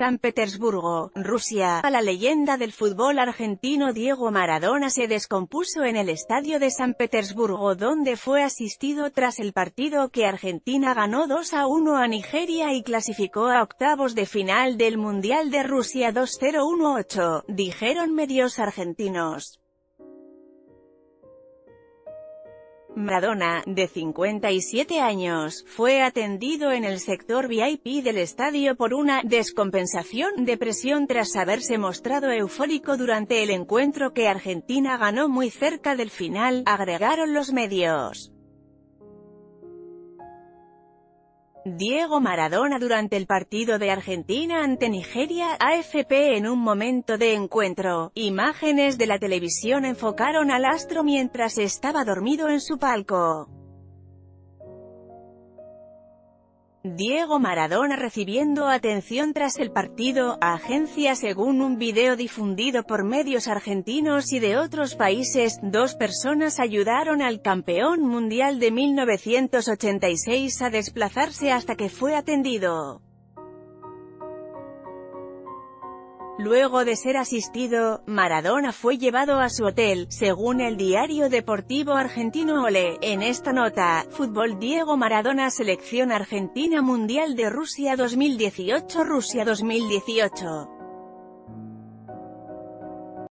San Petersburgo, Rusia. A la leyenda del fútbol argentino Diego Maradona se descompuso en el estadio de San Petersburgo donde fue asistido tras el partido que Argentina ganó 2 a 1 a Nigeria y clasificó a octavos de final del Mundial de Rusia 2018, dijeron medios argentinos. Maradona, de 57 años, fue atendido en el sector VIP del estadio por una descompensación de presión tras haberse mostrado eufórico durante el encuentro que Argentina ganó muy cerca del final, agregaron los medios. Diego Maradona durante el partido de Argentina ante Nigeria, AFP en un momento de encuentro. Imágenes de la televisión enfocaron al astro mientras estaba dormido en su palco. Diego Maradona recibiendo atención tras el partido, agencia según un video difundido por medios argentinos y de otros países, dos personas ayudaron al campeón mundial de 1986 a desplazarse hasta que fue atendido. Luego de ser asistido, Maradona fue llevado a su hotel, según el diario deportivo argentino Ole. En esta nota, Fútbol Diego Maradona Selección Argentina Mundial de Rusia 2018 Rusia 2018